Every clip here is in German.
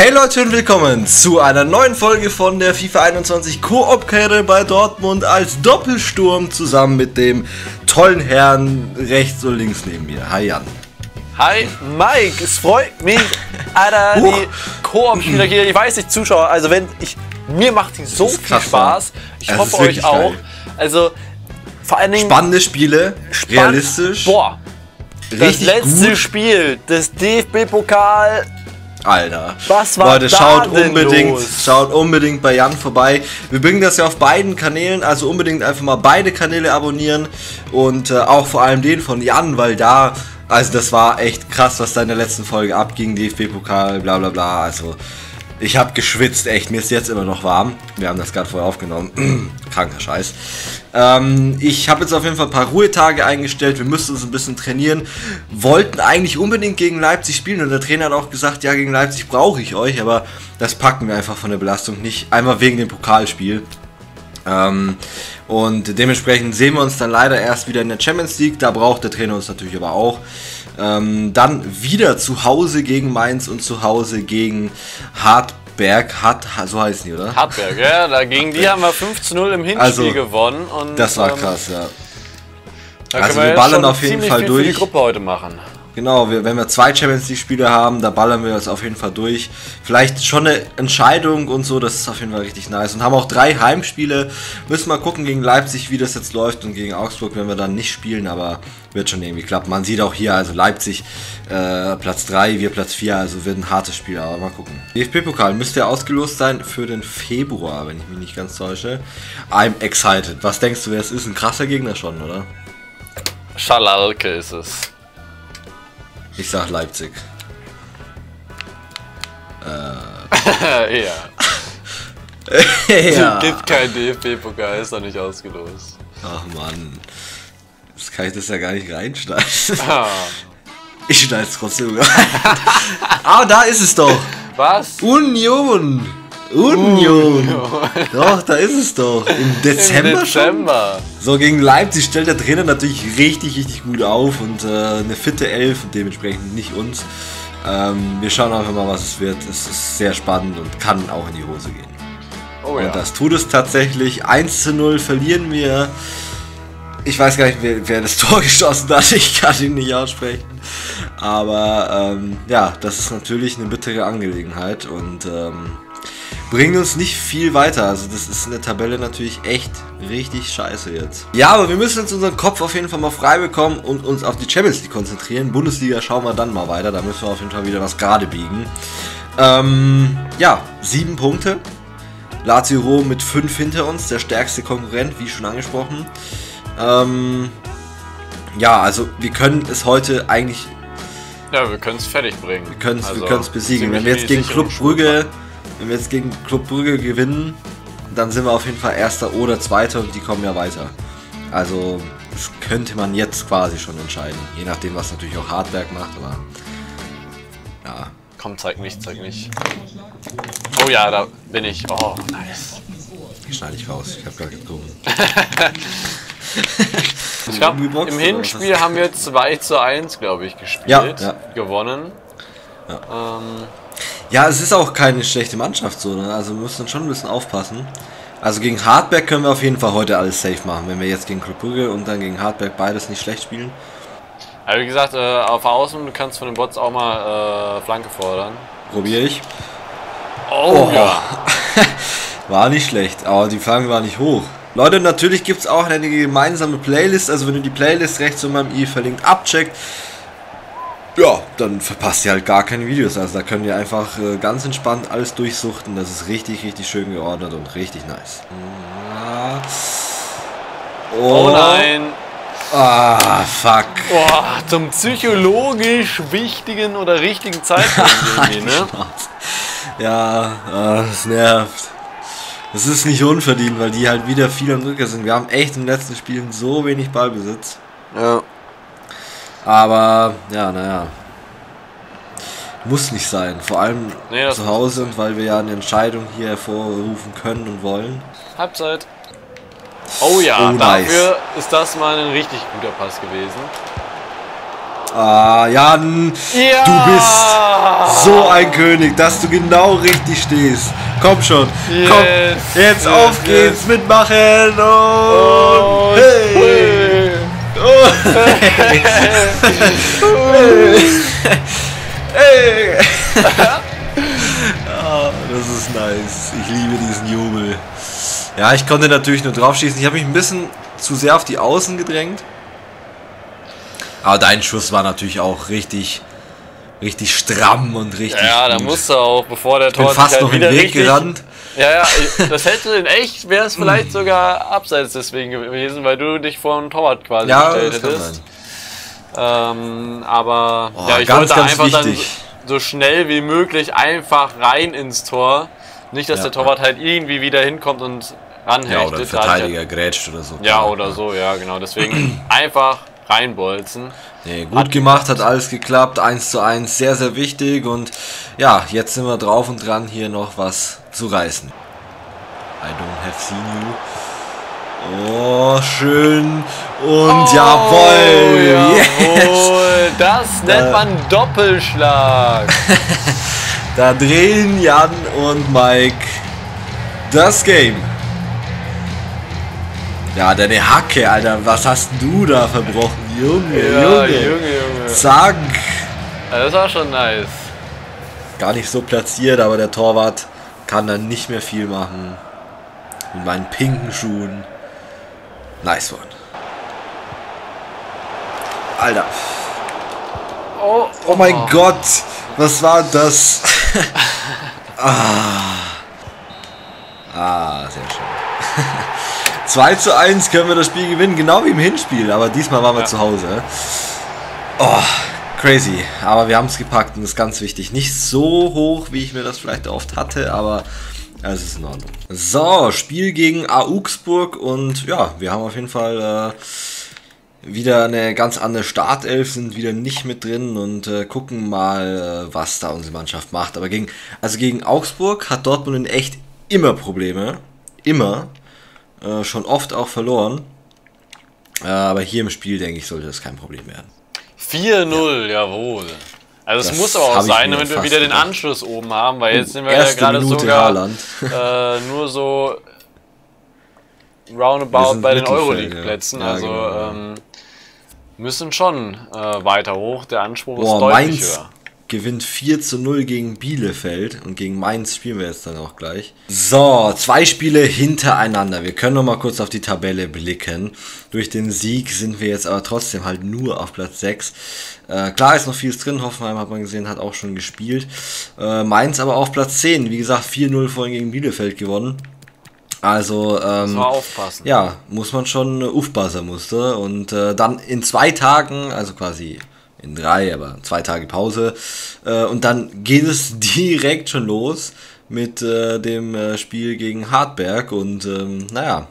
Hey Leute und willkommen zu einer neuen Folge von der FIFA 21 Koop-Karriere bei Dortmund als Doppelsturm zusammen mit dem tollen Herrn rechts und links neben mir. Hi Jan. Hi Mike, es freut mich, Alter, Huch. die Koop-Spieler hier, ich weiß nicht, Zuschauer, also wenn ich, mir macht die so viel krass, Spaß, ich hoffe euch auch, geil. also vor allen Dingen Spannende Spiele, spann- realistisch, boah, das richtig letzte gut. Spiel, das DFB-Pokal, Alter. Was war Leute, schaut unbedingt, los? schaut unbedingt bei Jan vorbei. Wir bringen das ja auf beiden Kanälen, also unbedingt einfach mal beide Kanäle abonnieren und äh, auch vor allem den von Jan, weil da, also das war echt krass, was da in der letzten Folge abging, DFB-Pokal, bla bla bla. Also ich habe geschwitzt, echt, mir ist jetzt immer noch warm. Wir haben das gerade vorher aufgenommen. Kranker Scheiß. Ähm, ich habe jetzt auf jeden Fall ein paar Ruhetage eingestellt. Wir müssen uns ein bisschen trainieren. Wollten eigentlich unbedingt gegen Leipzig spielen und der Trainer hat auch gesagt, ja, gegen Leipzig brauche ich euch, aber das packen wir einfach von der Belastung nicht. Einmal wegen dem Pokalspiel. Ähm, und dementsprechend sehen wir uns dann leider erst wieder in der Champions League. Da braucht der Trainer uns natürlich aber auch. Ähm, dann wieder zu Hause gegen Mainz und zu Hause gegen Hartberg. Hart, so heißen die, oder? Hartberg, ja, dagegen die haben wir 5 zu 0 im Hinspiel Also, gewonnen und Das war ähm, krass, ja. da Also wir ballern auf jeden Fall viel für durch. die Gruppe heute machen. Genau, wir, wenn wir zwei Champions League Spiele haben, da ballern wir das auf jeden Fall durch. Vielleicht schon eine Entscheidung und so, das ist auf jeden Fall richtig nice. Und haben auch drei Heimspiele. Müssen mal gucken gegen Leipzig, wie das jetzt läuft und gegen Augsburg, wenn wir dann nicht spielen, aber wird schon irgendwie klappen. Man sieht auch hier, also Leipzig äh, Platz 3, wir Platz 4, also wird ein hartes Spiel, aber mal gucken. DFB-Pokal müsste ja ausgelost sein für den Februar, wenn ich mich nicht ganz täusche. I'm excited. Was denkst du, wer es ist? Ein krasser Gegner schon, oder? Schalalke ist es. Ich sag Leipzig. ja. ja. Gibt kein DFB-Pokal, ist doch nicht ausgelost. Ach Mann. Das kann ich das ja gar nicht reinschneiden. Ah. Ich schneide es trotzdem rein. Aber da ist es doch. Was? Union. Union. Doch, da ist es doch. Im Dezember, Im schon. Dezember. So, gegen Leipzig stellt der Trainer natürlich richtig, richtig gut auf und äh, eine fitte Elf und dementsprechend nicht uns. Ähm, wir schauen einfach mal, was es wird. Es ist sehr spannend und kann auch in die Hose gehen. Oh ja. Und das tut es tatsächlich. 1 zu 0 verlieren wir. Ich weiß gar nicht, wer, wer das Tor geschossen hat. Ich kann ihn nicht aussprechen. Aber ähm, ja, das ist natürlich eine bittere Angelegenheit und ähm, bringt uns nicht viel weiter. Also das ist in der Tabelle natürlich echt richtig scheiße jetzt. Ja, aber wir müssen uns unseren Kopf auf jeden Fall mal frei bekommen und uns auf die Champions League konzentrieren. Bundesliga schauen wir dann mal weiter. Da müssen wir auf jeden Fall wieder was gerade biegen. Ähm, ja, sieben Punkte. Lazio Rom mit 5 hinter uns, der stärkste Konkurrent, wie schon angesprochen. Ähm, ja, also wir können es heute eigentlich, Ja, wir können es fertig bringen. wir können es Also, besiegen. Wenn wir jetzt gegen Club Brügge, wenn wir jetzt gegen Club Brügge gewinnen, dann sind wir auf jeden Fall Erster oder Zweiter und die kommen ja weiter. Also das könnte man jetzt quasi schon entscheiden, je nachdem, was natürlich auch Hartberg macht, aber ja, Komm, zeig mich, zeig mich. Oh ja, da bin ich. Oh, nice. schneide ich raus. Ich habe gerade gezogen. Ich glaub, Irgendwie Box, Im Hinspiel haben wir 2 zu 1, glaube ich, gespielt. Ja, ja. Gewonnen. Ähm, Ja, es ist auch keine schlechte Mannschaft so, ne? also wir müssen schon ein bisschen aufpassen. Also gegen Hartberg können wir auf jeden Fall heute alles safe machen, wenn wir jetzt gegen Club Brügge und dann gegen Hartberg beides nicht schlecht spielen. aber wie gesagt, äh, auf Außen, du kannst von den Bots auch mal äh, Flanke fordern. Probiere ich. Oh, ja. War nicht schlecht, aber die Flanke war nicht hoch. Leute, natürlich gibt es auch eine gemeinsame Playlist, also wenn du die Playlist rechts unter meinem i verlinkt abcheckt, ja, dann verpasst ihr halt gar keine Videos. Also da könnt ihr einfach äh, ganz entspannt alles durchsuchten. Das ist richtig, richtig schön geordnet und richtig nice. Ja. Oh nein. Ah, fuck. Boah, zum psychologisch wichtigen oder richtigen Zeitpunkt irgendwie, ne? Ja, ah, das nervt. Das ist nicht unverdient, weil die halt wieder viel am Drücker sind. Wir haben echt in den letzten Spielen so wenig Ballbesitz. Ja. Aber, ja, naja. Muss nicht sein. Vor allem Nee, zu Hause und weil wir ja eine Entscheidung hier hervorrufen können und wollen. Halbzeit. Oh ja, Oh, nice. dafür ist das mal ein richtig guter Pass gewesen. Ah, Jan, Ja! du bist so ein König, dass du genau richtig stehst. Komm schon, komm, Yes, jetzt yes, auf geht's, yes. mitmachen und Und hey. Oh. das ist nice. Ich liebe diesen Jubel. Ja, ich konnte natürlich nur drauf schießen. Ich habe mich ein bisschen zu sehr auf die Außen gedrängt. Aber dein Schuss war natürlich auch richtig, richtig stramm und richtig. Ja, da gut. musst du auch, bevor der Ich bin Tor fast sich noch halt im wieder Weg richtig, gerannt. Ja, ja, das hätte in echt, wäre es vielleicht sogar abseits deswegen gewesen, weil du dich vor den Torwart quasi Ja, gestellt hättest. Ähm, aber Oh, ja, ich ganz, wollte ganz einfach wichtig. dann so schnell wie möglich einfach rein ins Tor. Nicht, dass Ja. der Torwart halt irgendwie wieder hinkommt und ranhechtet. Ja, oder Verteidiger grätscht oder so. Ja, oder so, ja, genau. Deswegen einfach reinbolzen. Nee, gut gemacht, hat alles geklappt. 1 zu 1, sehr, sehr wichtig. Und ja, jetzt sind wir drauf und dran, hier noch was zu reißen. I don't have seen you. Oh, schön. Und jawohl. Oh, Yeah. jawohl. Das nennt man Doppelschlag. Da drehen Jan und Mike das Game. Ja, deine Hacke, Alter. Was hast du da verbrochen? Junge, Ja, Junge. Junge, Junge. Zack. Ja, das war schon nice. gar nicht so platziert, aber der Torwart kann dann nicht mehr viel machen. Mit meinen pinken Schuhen. Nice one. Alter. Oh, Oh mein Gott. Was war das? ah. ah, sehr schön. 2 zu 1 können wir das Spiel gewinnen, genau wie im Hinspiel, aber diesmal waren wir Ja. zu Hause. Oh, crazy. Aber wir haben es gepackt und das ist ganz wichtig. Nicht so hoch, wie ich mir das vielleicht oft hatte, aber es ist in Ordnung. So, Spiel gegen Augsburg und ja, wir haben auf jeden Fall äh, wieder eine ganz andere Startelf, sind wieder nicht mit drin und äh, gucken mal, äh, was da unsere Mannschaft macht. Aber gegen, also gegen Augsburg hat Dortmund in echt immer Probleme. Immer. Äh, schon oft auch verloren. Äh, aber hier im Spiel, denke ich, sollte das kein Problem werden. 4-0, jawohl. Also es muss aber auch sein, damit wir wieder den gedacht. Anschluss oben haben, weil jetzt sind wir ja Erste gerade Minute sogar äh, nur so roundabout bei den Euroleague-Plätzen. ja. Ja, also genau. ähm, müssen schon äh, weiter hoch. Der Anspruch ist Boah, deutlich Mainz höher. Gewinnt 4 zu 0 gegen Bielefeld und gegen Mainz spielen wir jetzt dann auch gleich. So, zwei Spiele hintereinander. Wir können noch mal kurz auf die Tabelle blicken. Durch den Sieg sind wir jetzt aber trotzdem halt nur auf Platz 6. Äh, klar ist noch vieles drin. Hoffenheim hat man gesehen, hat auch schon gespielt. Äh, Mainz aber auf Platz 10. Wie gesagt, 4-0 vorhin gegen Bielefeld gewonnen. Also, ähm, Muss aufpassen. ja, muss man schon äh, aufpassen musste. Und äh, dann in zwei Tagen, also quasi in drei, aber zwei Tage Pause. Äh, und dann geht es direkt schon los mit äh, dem äh, Spiel gegen Hartberg. Und ähm, naja,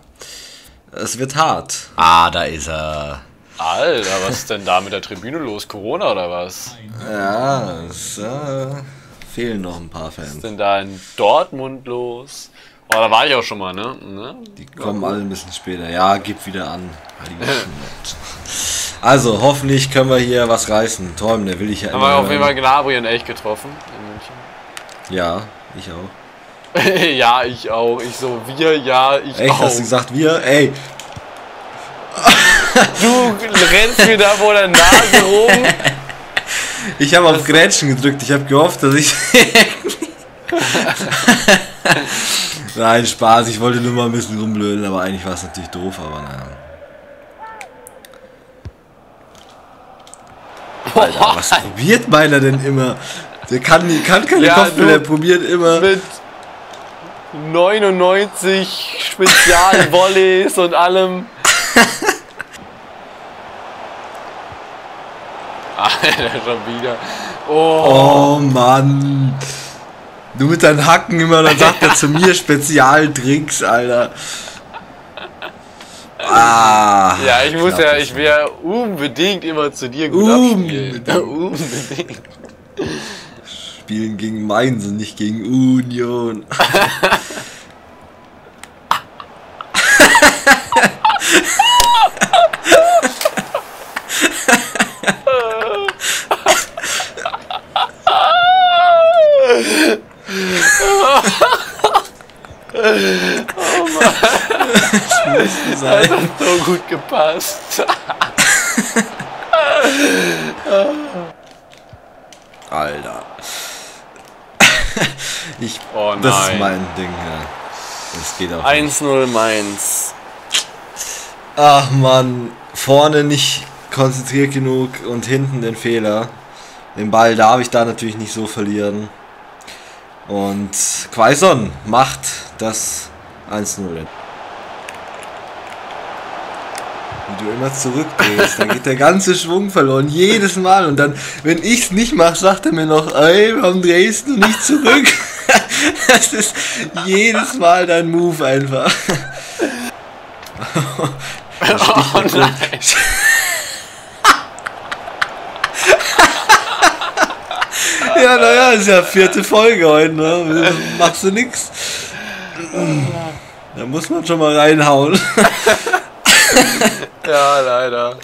es wird hart. Ah, da ist er. Alter, was ist denn da mit der Tribüne los? Corona oder was? Ja, es äh, fehlen noch ein paar Was Fans. ist denn da in Dortmund los? Oh, da war ich auch schon mal, ne? ne? Die kommen alle ein bisschen später. Ja, gib wieder an. Also, hoffentlich können wir hier was reißen. Träumen, der will ich ja Haben wir auf jeden. Fall Gnabry in echt getroffen in München. Ja, ich auch. ja, ich auch. Ich so, wir, ja, ich Echt, auch. hast du gesagt, wir? Ey, Du rennst mir da vor der Nase rum. ich habe auf Grätschen gedrückt. Ich habe gehofft, dass ich. Nein, Spaß. Ich wollte nur mal ein bisschen rumblödeln, aber eigentlich war es natürlich doof, aber naja. Alter, was probiert meiner denn immer? Der kann, kann keine Ja, Kopfbälle, der probiert immer. Mit 99 Spezialvolleys und allem. Alter, schon wieder. Oh, Oh Mann. Du mit deinen Hacken immer, dann sagt er zu mir Spezialtricks, Alter. Ah, ja, ich muss ja, ich will ja unbedingt immer zu dir gut abspielen. unbedingt. Spielen gegen Mainz und nicht gegen Union. oh Mann. Das hat so gut gepasst. Alter. Ich, Oh das ist nein. mein Ding, ja. Das geht auch. 1-0 Mainz. Ach man, vorne nicht konzentriert genug und hinten den Fehler. Den Ball darf ich da natürlich nicht so verlieren. Und Quaison macht das 1-0. Wie du immer zurückgehst, dann geht der ganze Schwung verloren, jedes Mal. Und dann, wenn ich es nicht mache, sagt er mir noch, ey, warum drehst du nicht zurück? Das ist jedes Mal dein Move einfach. Oh nein. Ja, naja, ist ja vierte Folge heute, ne? Machst du nix. Da muss man schon mal reinhauen. Ja, leider.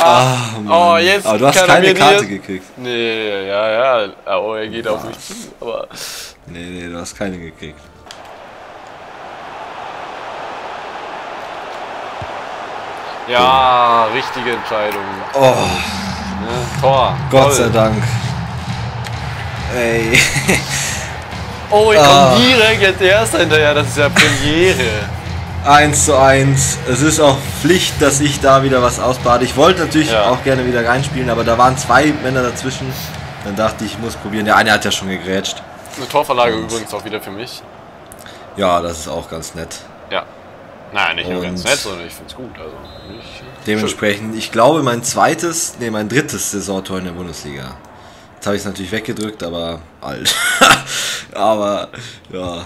Ah, Mann. Oh, jetzt Aber du hast kann keine mir Karte gekriegt. Nee, ja, ja. Oh, er geht auf mich zu. Aber Nee, nee, du hast keine gekriegt. ja, richtige Entscheidung. Oh, Ne? Tor. Gott Toll. sei Dank. Ey. Oh, ich Ah. komme direkt als Erster hinterher. Das ist ja Premiere. 1 zu 1. Es ist auch Pflicht, dass ich da wieder was ausbade. Ich wollte natürlich Ja. auch gerne wieder reinspielen, aber da waren zwei Männer dazwischen. Dann dachte ich, ich muss probieren. Der eine hat ja schon gegrätscht. Eine Torverlage übrigens auch wieder für mich. Ja, das ist auch ganz nett. Ja. Naja, nicht nur ganz Und- nett, sondern ich find's gut. Also, Dementsprechend, ich glaube, mein zweites, nee, mein drittes Saisontor in der Bundesliga. Jetzt habe ich es natürlich weggedrückt, aber alt. aber, ja.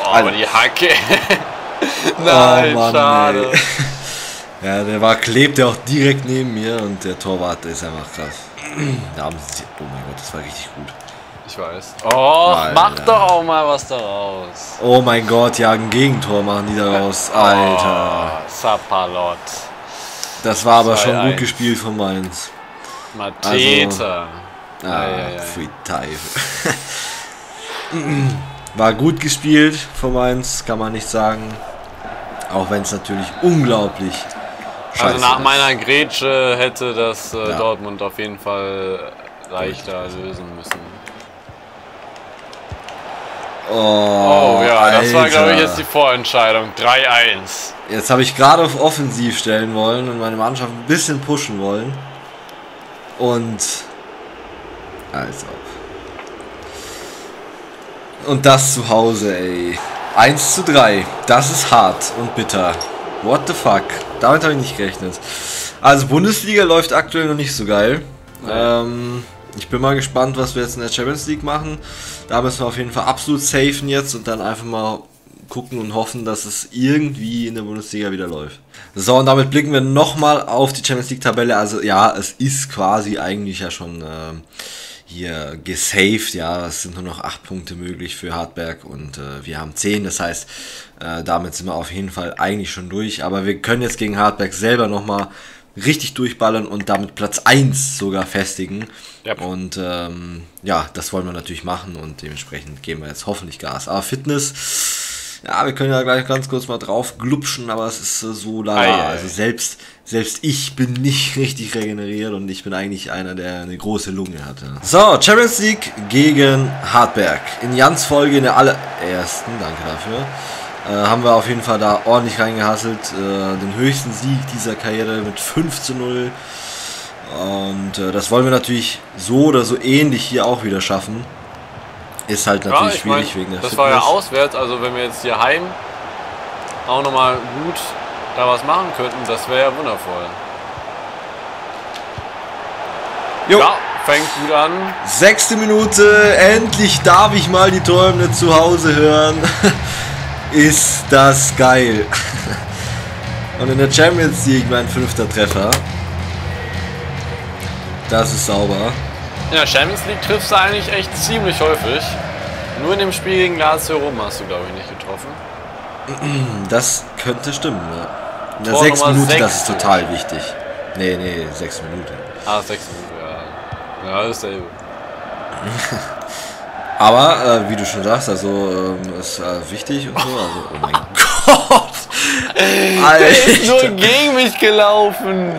Oh, aber die Hacke. Nein, Oh Mann, schade. ey. Ja, der war, klebte auch direkt neben mir und der Torwart ist einfach krass. Da haben sie, oh mein Gott, das war richtig gut. Ich weiß. Oh, mach Alter. doch auch mal was daraus. Oh mein Gott, ja, ein Gegentor machen die daraus. Alter. Oh. Das war aber schon 2-1. gut gespielt von Mainz. Mateta. Ah, Ei, ei, ei. Pfui Teufel. War gut gespielt von Mainz, kann man nicht sagen. Auch wenn es natürlich unglaublich scheiße Also nach meiner Grätsche hätte das äh, Ja. Dortmund auf jeden Fall leichter lösen müssen. Oh, Oh, ja, das war glaube ich Alter. jetzt die Vorentscheidung. 3-1. Jetzt habe ich gerade auf Offensiv stellen wollen und meine Mannschaft ein bisschen pushen wollen. Und. Als ob. Und das zu Hause, ey. 1 zu 3. Das ist hart und bitter. What the fuck? Damit habe ich nicht gerechnet. Also Bundesliga läuft aktuell noch nicht so geil. Ähm, ich bin mal gespannt, was wir jetzt in der Champions League machen. Da müssen wir auf jeden Fall absolut safen jetzt und dann einfach mal gucken und hoffen, dass es irgendwie in der Bundesliga wieder läuft. So, und damit blicken wir nochmal auf die Champions League Tabelle. Also ja, es ist quasi eigentlich ja schon ähm, hier gesaved. Ja, es sind nur noch 8 Punkte möglich für Hartberg und äh, wir haben 10. Das heißt, äh, damit sind wir auf jeden Fall eigentlich schon durch. Aber wir können jetzt gegen Hartberg selber nochmal richtig durchballern und damit Platz 1 sogar festigen. Yep. Und ähm, ja, das wollen wir natürlich machen und dementsprechend geben wir jetzt hoffentlich Gas. Aber Fitness, ja, wir können ja gleich ganz kurz mal drauf glupschen, aber es ist äh, so ei. Also selbst, selbst ich bin nicht richtig regeneriert und ich bin eigentlich einer, der eine große Lunge hatte. So, Champions League gegen Hartberg. In Jans Folge in der allerersten, danke dafür, äh, haben wir auf jeden Fall da ordentlich reingehasselt. Äh, den höchsten Sieg dieser Karriere mit 5 zu 0. Und äh, das wollen wir natürlich so oder so ähnlich hier auch wieder schaffen. Ist halt Ja, natürlich ich mein, schwierig wegen der das war ja Fitness. auswärts, also wenn wir jetzt hier heim auch nochmal gut da was machen könnten, das wäre ja wundervoll. Jo. Ja, fängt gut an. Sechste Minute, endlich darf ich mal die Träume zu Hause hören. Ist das geil. Und in der Champions League mein fünfter Treffer. Das ist sauber. In der Champions League triffst du eigentlich echt ziemlich häufig. Nur in dem Spiel gegen Lazio Rom hast du, glaube ich, nicht getroffen. Das könnte stimmen, ne? Der Tor sechsten Nummer Minute, sechs. das ist total wichtig. Nee, nee, sechs Minuten. Ah, sechs Minuten, ja. Ja, das ist der Aber äh, wie du schon sagst, also ähm, ist äh, wichtig und so. Also, oh mein Gott! Der ist nur gegen mich gelaufen.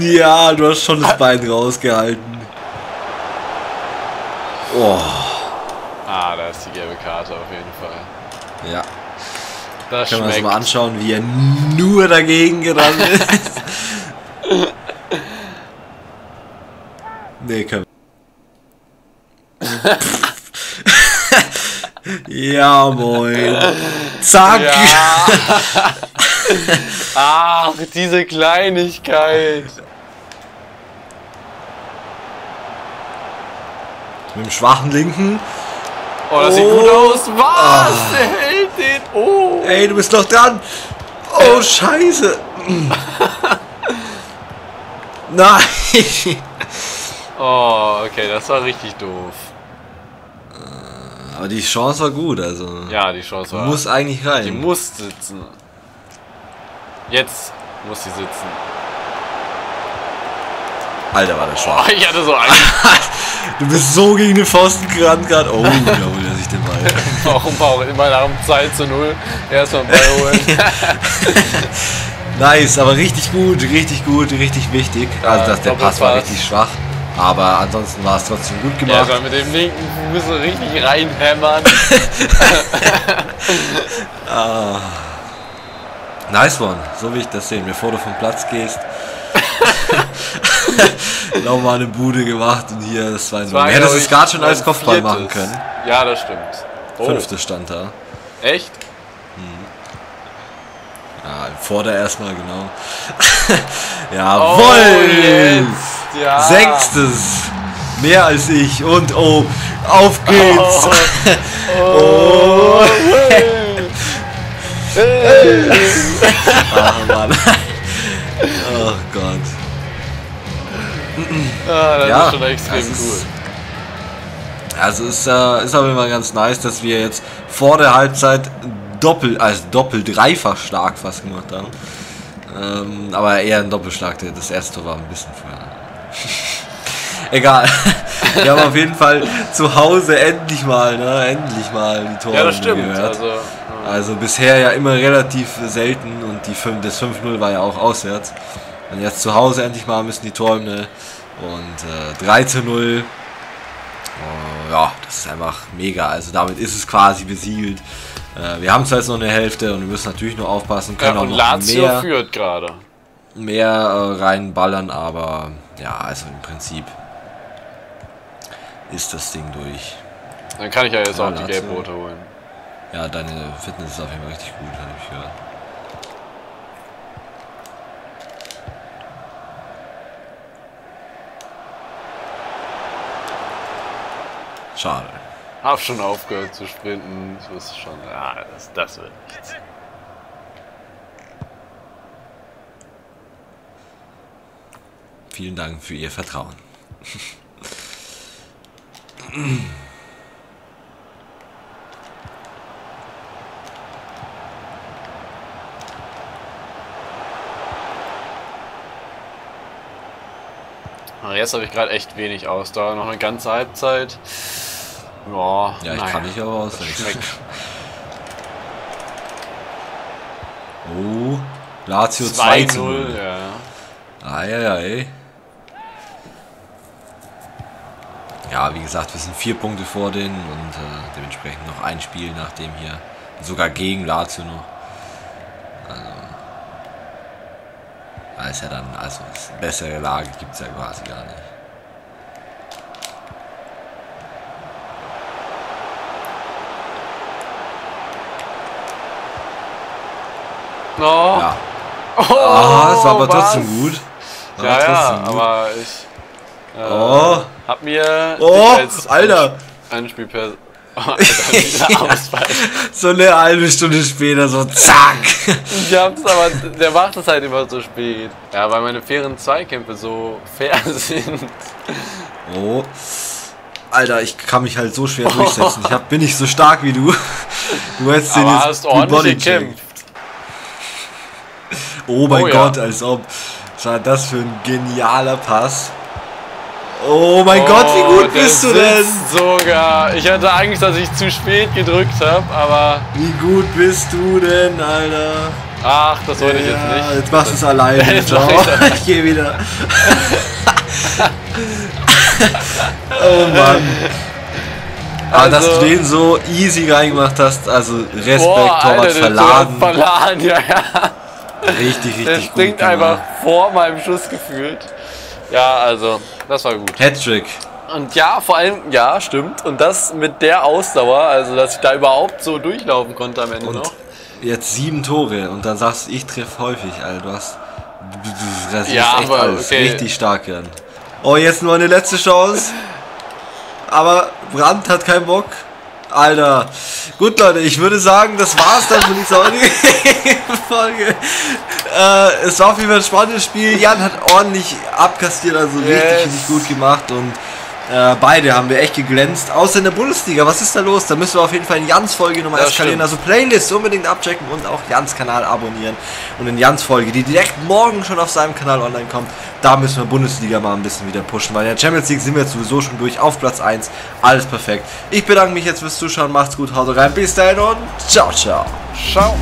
Ja, du hast schon das Bein rausgehalten. Oh. Ah, da ist die gelbe Karte auf jeden Fall. Ja. Das Können wir uns mal anschauen, wie er nur dagegen gerannt ist. nee, können Ja, moin. Zack. Ja. Ach, diese Kleinigkeit. Mit dem schwachen Linken. Oh, das sieht Oh. gut aus. Was? Der hält den. Oh. Ey, du bist noch dran. Oh, scheiße. Nein. Oh, okay, das war richtig doof. Aber die Chance war gut, also. Ja, die Chance war. Muss eigentlich die rein. muss sitzen. Jetzt muss sie sitzen. Alter, war Oh, schwach. ich hatte so einen. Du bist so gegen den Pfosten gerannt gerade. Oh, den Ball. Warum war auch immer nach dem 2 zu 0 erstmal einen Ball holen? Nice, aber richtig gut, richtig gut, richtig wichtig. Also das, der Pass war richtig schwach. Aber ansonsten war es trotzdem gut Ja, gemacht. soll mit dem linken Fuß richtig reinhämmern. Nice one, so will ich das sehen. Bevor du vom Platz gehst. Nochmal eine Bude gemacht und hier das 2 war, Du hättest glaub es gerade schon als Kopfball machen können. Ja, das stimmt. Oh, Fünfte stand da. echt? Ja, vor der erstmal, genau. Oh, Jawoll! jetzt, ja. Sechstes! Mehr als ich und oh, auf geht's! Oh. Ach Mann. Oh Gott. Ah, das Ja, ist schon extrem cool. Also es ist, äh, ist jeden Fall ganz nice, dass wir jetzt vor der Halbzeit doppelt, also doppelt, dreifach stark fast gemacht haben. Ähm, aber eher ein Doppelschlag, das erste Tor war ein bisschen früher. Egal. Wir haben auf jeden Fall zu Hause endlich mal, ne, endlich mal die Tore Ja, das stimmt. gehört. Also, äh, Also bisher ja immer relativ selten und die 5, das 5-0 war ja auch auswärts. Und jetzt zu Hause endlich mal müssen die Torhymne und äh, 3 zu 0. Oh, ja, das ist einfach mega. Also damit ist es quasi besiegelt. Äh, wir haben zwar jetzt noch eine Hälfte und wir müssen natürlich nur aufpassen, ja, können und auch noch Lazio mehr, führt gerade. mehr äh, reinballern, aber ja, also im Prinzip ist das Ding durch. Dann kann ich ja jetzt Ja, auch die Lazio. Gelb-Rote holen. Ja, deine Fitness ist auf jeden Fall richtig gut, habe ich gehört. Schade. Hab schon aufgehört zu sprinten. Ich wusste schon, ja, das, das wird nichts. Vielen Dank für Ihr Vertrauen. jetzt habe ich gerade echt wenig Ausdauer. Noch eine ganze Halbzeit. Ja, Ja, ich naja, kann dich aber schmeckt. Oh, Lazio 2 zu 0. 2-0, ja. Eieiei. Ja, wie gesagt, wir sind vier Punkte vor denen und äh, dementsprechend noch ein Spiel nach dem hier. Sogar gegen Lazio noch. Da ist ja dann, also bessere Lage gibt es ja quasi gar nicht. Oh, Ja. oh, Ah, es war aber was? trotzdem gut. War Ja, ja, trotzdem gut. aber ich äh, Oh. hab mir Oh, Alter. Anspielper oh. So eine halbe Stunde später, so zack. Ich hab's aber, der macht es halt immer so spät. Ja, weil meine fairen Zweikämpfe so fair sind. Oh. Alter, ich kann mich halt so schwer durchsetzen. Ich hab, bin nicht so stark wie du. Du hättest den hast ordentlich gekämpft. Oh mein Oh ja. Gott, als ob. Was war das für ein genialer Pass? Oh mein Gott, wie gut der bist du denn? Sogar. Ich hatte Angst, dass ich zu spät gedrückt habe, aber Wie gut bist du denn, Alter? ach, das wollte ich Ja, jetzt nicht. Jetzt machst du es alleine. Jetzt Ciao. mach alleine. Ich geh wieder. oh Mann. Aber dass Also- du den so easy reingemacht hast, also Respekt, Boah, Torwart Alter, den verladen. Torwart verladen, ja, ja. Richtig, Der richtig springt gut. einfach vor meinem Schuss gefühlt. Ja, also, das war gut. Hattrick. Und ja, vor allem, ja, stimmt. Und das mit der Ausdauer, also dass ich da überhaupt so durchlaufen konnte am Ende Und noch. jetzt sieben Tore und dann sagst du, ich treffe häufig, Alter. Du hast. Das Ja, ist echt aber alles okay. richtig stark, Jan. Oh, jetzt nur eine letzte Chance. Aber Brandt hat keinen Bock. Alter. Gut, Leute, ich würde sagen, das war's dann für die heutige Folge. Äh, es war auf jeden Fall ein spannendes Spiel. Jan hat ordentlich abkastiert, also richtig, Yes. richtig gut gemacht und äh, beide haben wir echt geglänzt. Außer in der Bundesliga. Was ist da los? Da müssen wir auf jeden Fall in Jans Folge nochmal Das eskalieren. stimmt. Also Playlist unbedingt abchecken und auch Jans Kanal abonnieren. Und in Jans Folge, die direkt morgen schon auf seinem Kanal online kommt, da müssen wir Bundesliga mal ein bisschen wieder pushen. Weil in der Champions League sind wir jetzt sowieso schon durch auf Platz 1. Alles perfekt. Ich bedanke mich jetzt fürs Zuschauen. Macht's gut, haut rein. Bis dahin und ciao, ciao. Ciao.